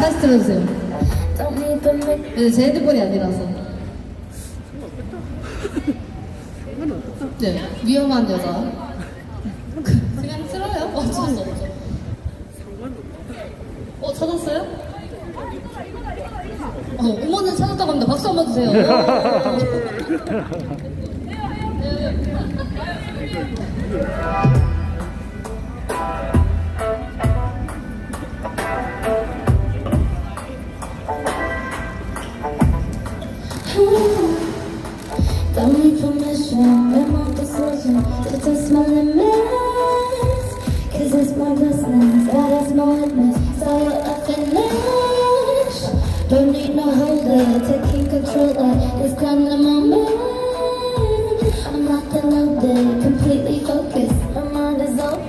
다시 들어주세요. 근데 제 핸드폰이 아니라서. 네, 위험한 여자. 그, 그냥 틀어요? 어쩔 수 없죠. 어, 찾았어요? 어, 음원을 찾았다고 합니다. 박수 한번 주세요. 네. Don't need permission, make my decision To test my limits Cause it's my business, God is my witness So I finish Don't need no holder, taking control it It's kind of moment. I'm not the loaded, completely focused. My mind is open.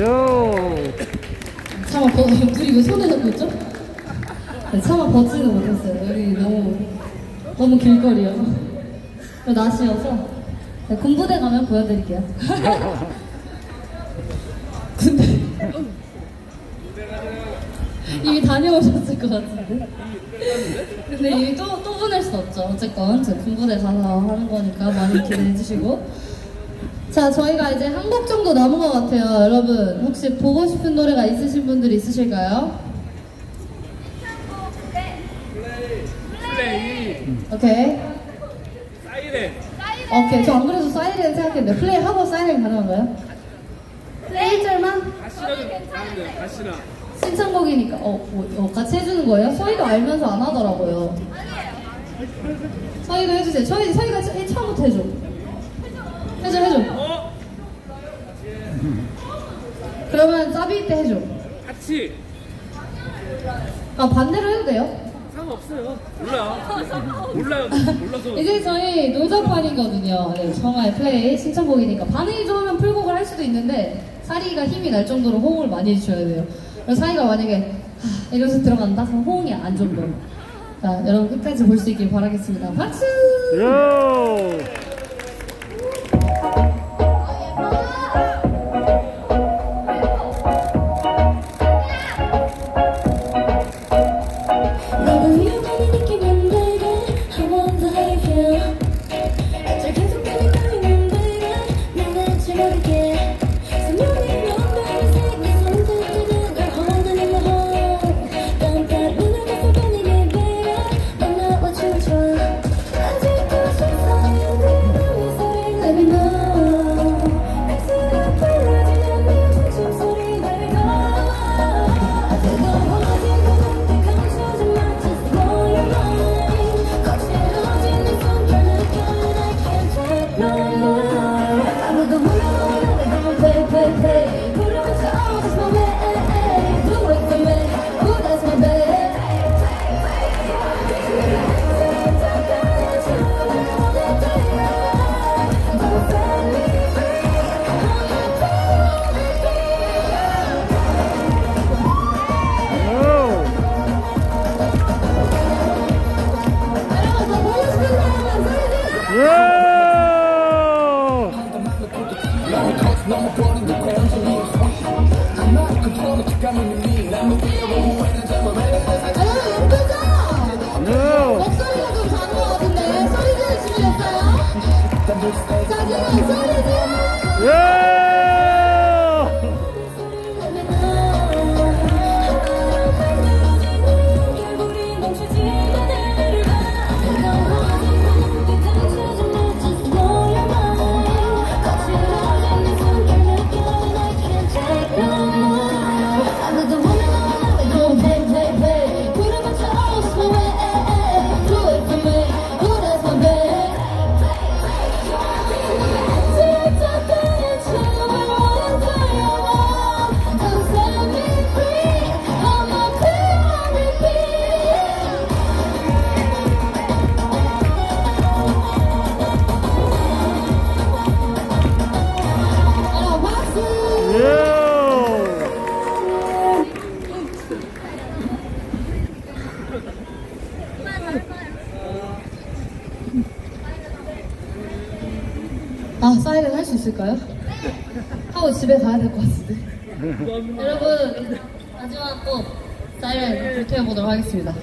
요. 차마 버, 이거 손에 잡고 있죠? 네, 차마 버티는 못했어요. 여기 너무, 너무 길거리요. 낮이어서. 네, 군부대 가면 보여드릴게요. 다녀오셨을 것 같은데. 근데 이미 또, 또 보낼 수 없죠. 어쨌건, 제 군부대 가서 하는 거니까 많이 기대해 주시고. 자, 저희가 이제 한 곡 정도 남은 것 같아요. 여러분, 혹시 보고 싶은 노래가 있으신 분들 있으실까요? 플레이 오케이. 사이렌 오케이. 저 안 그래도 사이렌 생각했는데, 플레이 하고 사이렌 가능한가요? 플레이 1절만? 가시라도 가는데 가시라 신청곡이니까. 어, 뭐, 어, 같이 해주는 거예요? 서희도 알면서 안 하더라고요. 서희도 해주세요. 서희, 서희가 처- 처음부터 해줘. 해줘, 해줘. 어? 그러면 사비 때 해줘. 같이 아, 반대로 해도 돼요? 상관없어요 몰라 몰라요 몰라서 이제 저희 노자판이거든요. 네, 정말 플레이 신청곡이니까 반응이 좋으면 풀곡을 할 수도 있는데 사리가 힘이 날 정도로 호응을 많이 해주셔야 돼요. 그래서 사리가 만약에 하, 이러면서 들어간다? 그럼 호응이 안 좋은 자, 여러분 끝까지 볼 수 있길 바라겠습니다. 박수! 준 있을까요? 하고 집에 가야 될 것 같은데. 여러분, 마지막 곡 사이렌 불태워보도록 하겠습니다.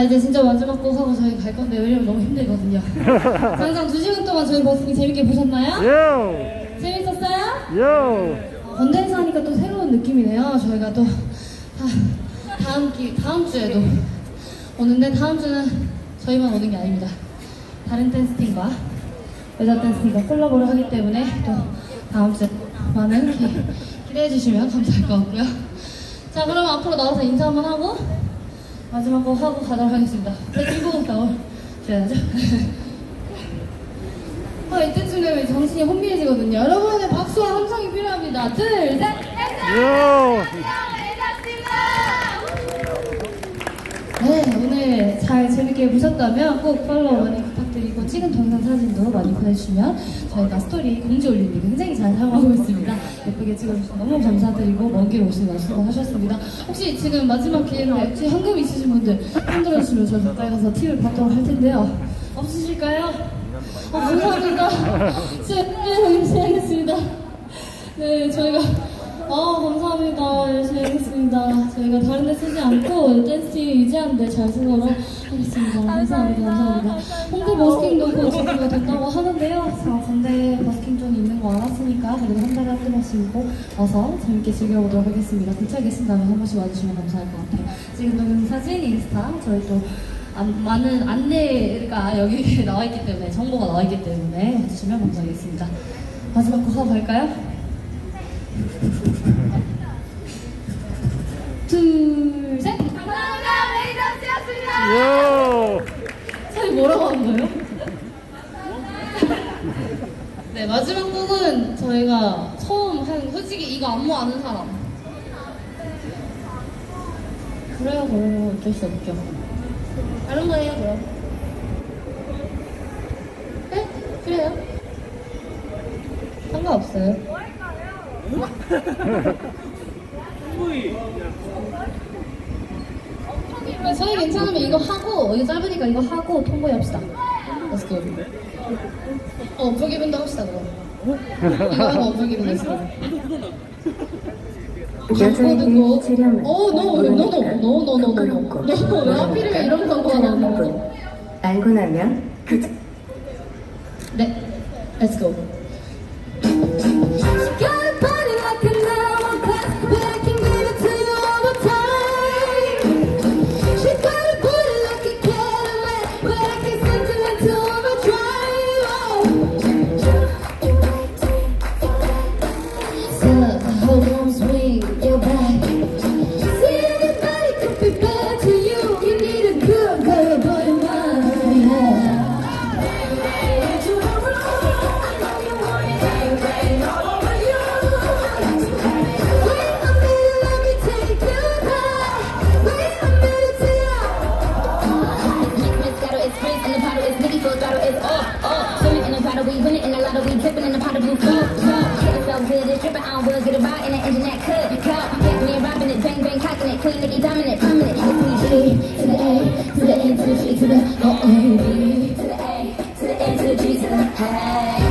자 이제 진짜 마지막 곡 하고 저희 갈 건데 왜냐면 너무 힘들거든요. 항상 두 시간 동안 저희 버스킹 재밌게 보셨나요? Yo. 재밌었어요? Yo. 건대에서 하니까 또 새로운 느낌이네요. 저희가 또 다, 다음 기 다음 주에도 오는데 다음 주는 저희만 오는 게 아닙니다. 다른 댄스 팀과 여자 댄스 팀과 콜라보를 하기 때문에 또 다음 주에 많은 기, 기대해 주시면 감사할 것 같고요. 자 그럼 앞으로 나와서 인사 한번 하고 마지막 곡 하고 가도록 하겠습니다. 제 뒷부분 나와줘야죠. 아, 이때쯤 되면 정신이 혼미해지거든요. 여러분의 박수와 함성이 필요합니다. 둘, 셋! Yo. 네, 오늘 잘 재밌게 보셨다면 꼭 팔로우 많이 찍은 동영상 사진도 많이 보내주시면 저희가 스토리 공지 올리는 게 굉장히 잘 사용하고 있습니다. 예쁘게 찍어주셔서 너무 감사드리고 먼 길 오시느라 수고하셨습니다. 혹시 지금 마지막 기회인데 혹시 현금 있으신 분들 흔들어 주시면 저 가까이 가서 팁을 받도록 할 텐데요. 없으실까요? 아, 감사합니다. 진짜 열심히 하겠습니다. 네, 저희가 아 감사합니다. 열심히 하겠습니다. 저희가 다른 데 쓰지 않고 댄스팀 유지하는데 잘 쓰도록 하겠습니다. 감사합니다. 감사합니다. 홍대 버스킹도 곧 준비가 됐다고 하는데요. 자, 건대 버스킹 좀 있는 거 알았으니까 그래도 한 달에 한 번씩 꼭 와서 재밌게 즐겨보도록 하겠습니다. 근처에 계신다면 한 번씩 와주시면 감사할 것 같아요. 지금 동영 사진, 인스타, 저희 또 안- 많은 안내가 여기 나와 있기 때문에 정보가 나와 있기 때문에 해주시면 감사하겠습니다. 마지막 곡 하고 갈까요? 둘, 셋! 사이 뭐라고 하는 거예요? 네, 마지막 곡은 저희가 처음 한, 솔직히 이거 안무 아는 사람. 그래요, 그래요. 어쩔 수 없죠. 다른 거 해요, 그럼. 네? 그래요. 상관없어요. 그럼 저희 괜찮으면 이거 하고, 이거 짧으니까 이거 하고 통보해 합시다. Let's go. 어, 어플기분도 합시다, 그럼. 이거 하고 어플기분 했어. 여자에게 체력을 어, no, no, no, no, no, no, no, no, 왜 하필이면 이런 광고가 나오는 거야? 알고 나면 그 네, let's go. To the G to the A to the A, to the G to the hey.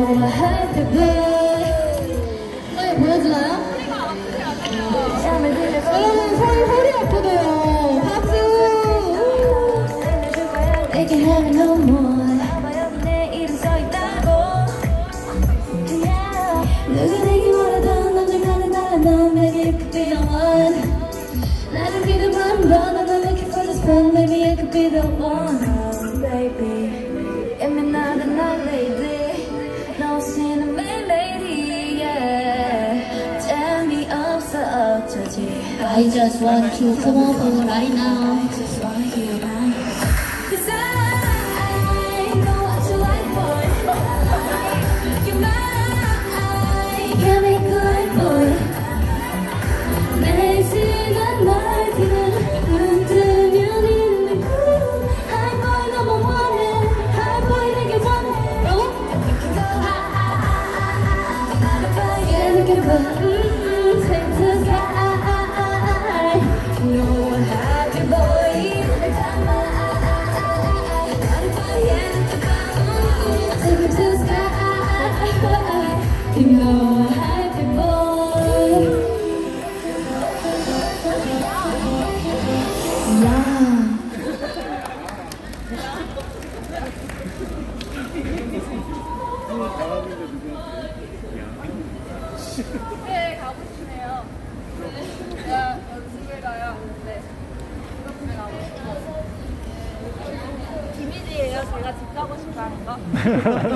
One Maybe I could be the one I just want to come over right now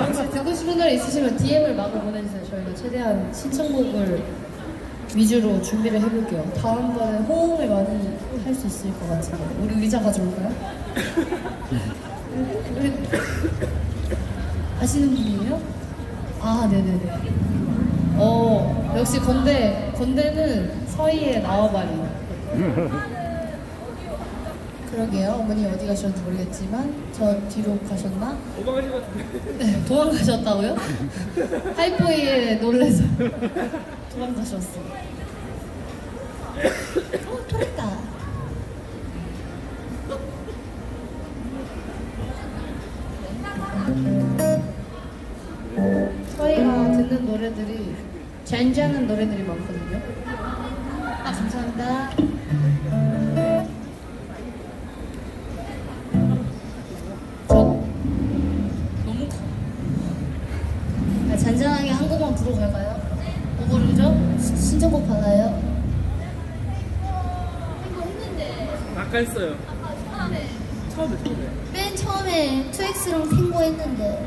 혹시 듣고 싶은 노래 있으시면 DM을 마구 보내주세요. 저희가 최대한 신청곡을 위주로 준비를 해볼게요. 다음번에 호응을 많이 할 수 있을 것 같은데. 우리 의자 가져올까요? 우리 아시는 분이에요? 아, 네네네. 어, 역시 건대, 건대는 서희의 나와바리. 그러게요. 어머니 어디 가셨는지 모르겠지만, 저 뒤로 가셨나? 도망가신 것 같은데. 네, 도망가셨다고요? 하이포이에 놀래서 도망가셨어. 어, 토했다. 노래들이 잔잔한 노래들이 많거든요. 아, 감사합니다. 저 너무 커. 아, 잔잔하게 한 곡만 부르고 갈까요? 뭐 부르죠? 시- 신청곡 받아요? 아까 했어요. 처음에. 처음에, 처음에. 맨 처음에 2X랑 탱고 했는데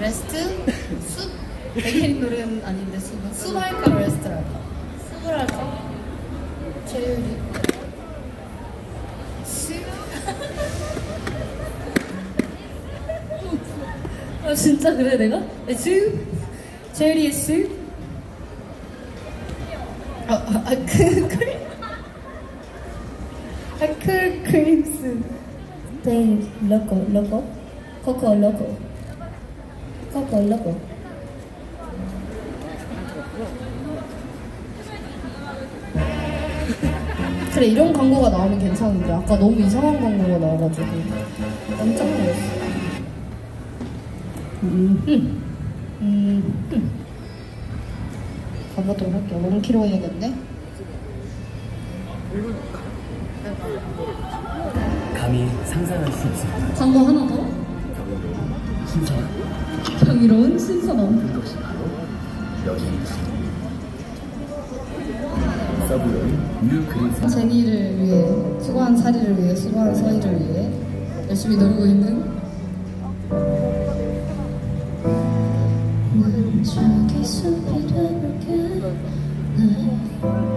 Rest? 숲? 백예린 노래는 아닌데 숲은 숲 할까 Rest 할까? 숲을 할까? 숲? 아 진짜 그래 내가? 네, 숲? 제일이의 숲? 아, 아, 아, 그, 그, 아클 크림스 땡 로코 로코 코코 로코 코코 로코 그래 이런 광고가 나오면 괜찮은데 아까 너무 이상한 광고가 나와가지고 깜짝 놀랐어 음, 음, 음, 음. 가보도록 할게요 원키로 해야겠네 감히 상상할 수 없습니다. 광고 하나 더? 신선 경이로운 신선함 여기 서브로인 뉴 그린 제니를 위해 수고한 사리를 위해 수고한 서희를 위해 열심히 놀고 있는 난 저기서 빌어볼게 나는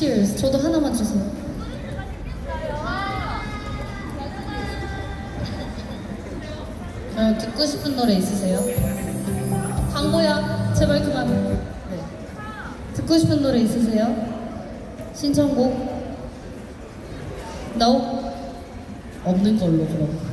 Cheers. 저도 하나만 주세요. 아, 듣고 싶은 노래 있으세요? 광고야, 제발 그만. 네. 듣고 싶은 노래 있으세요? 신청곡? No? 없는 걸로 그럼.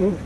응.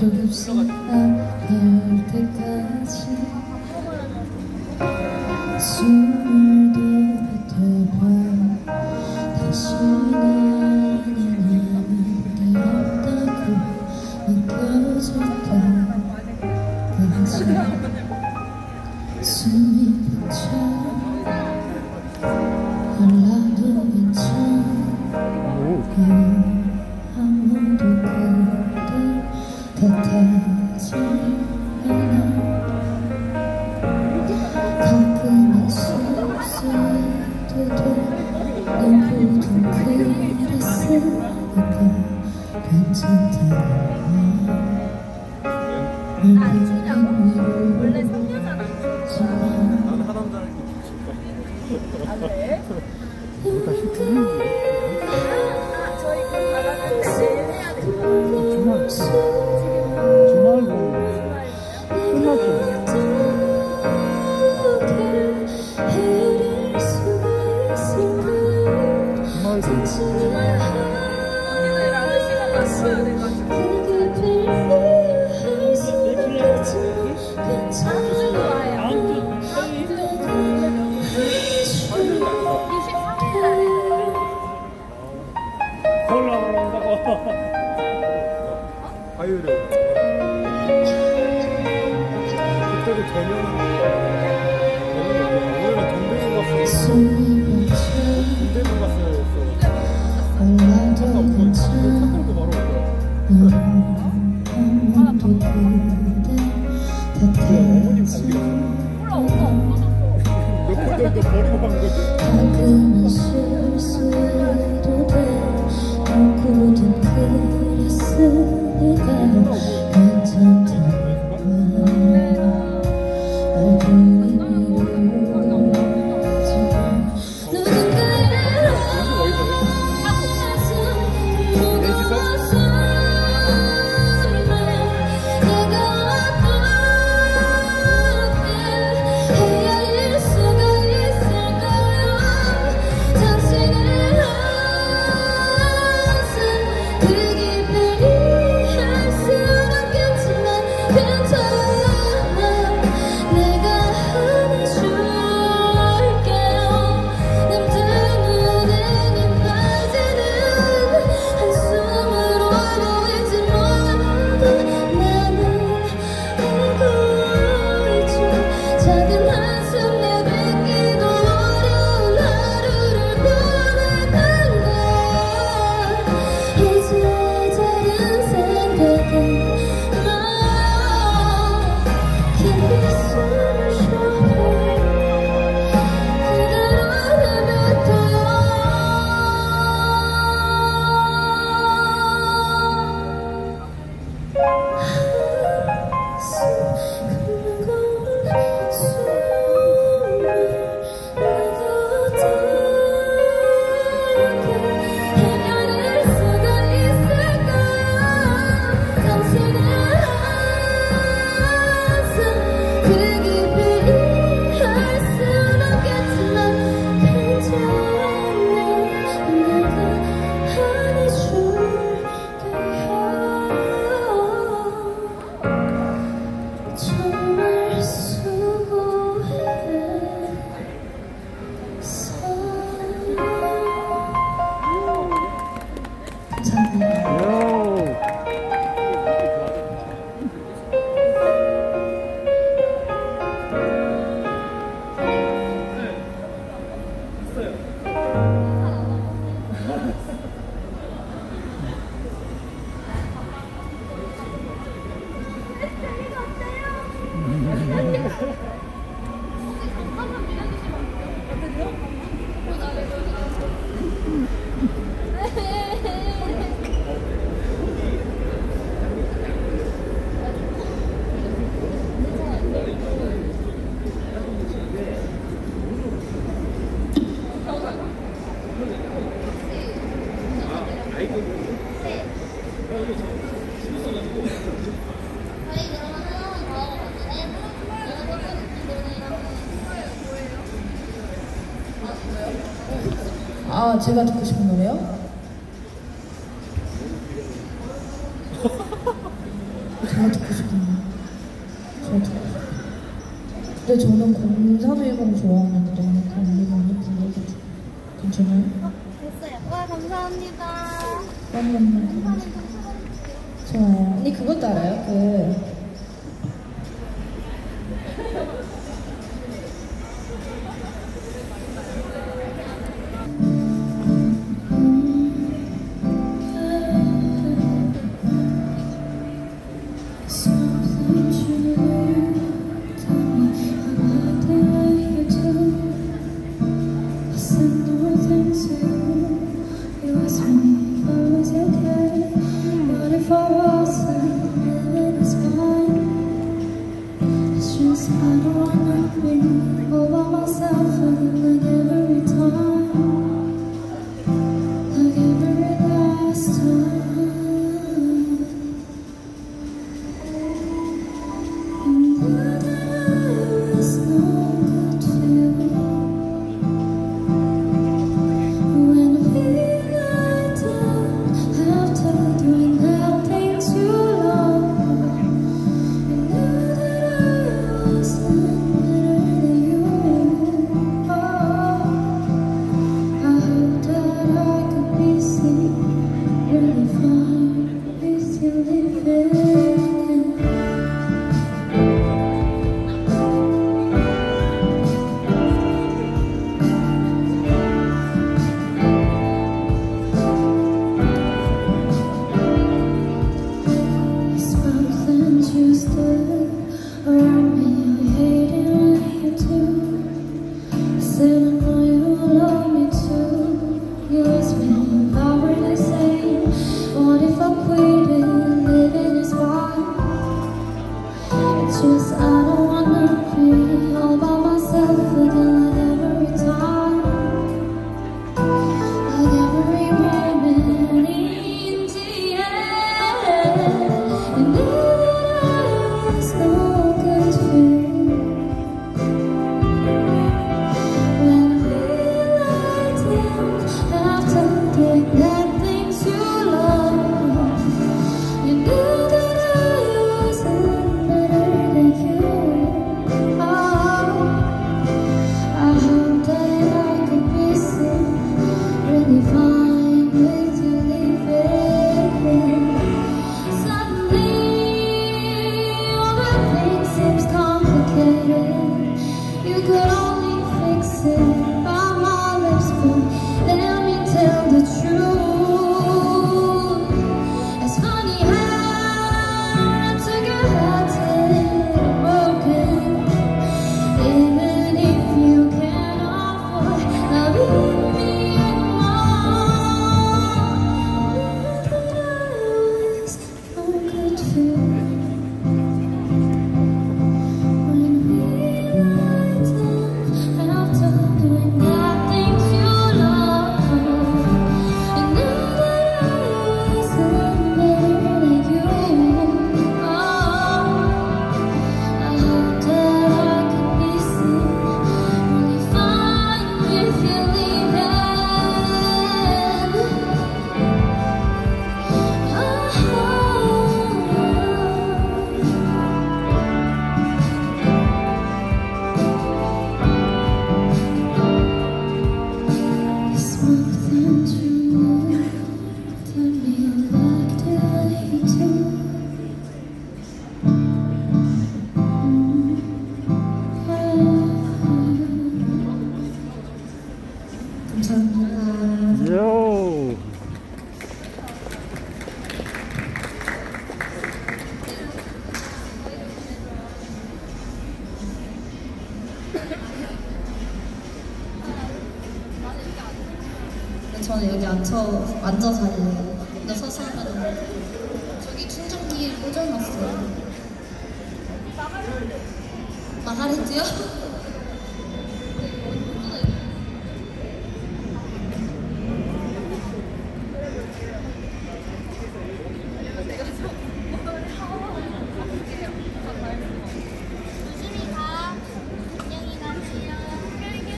조금씩 제가 듣고 싶은 노래요?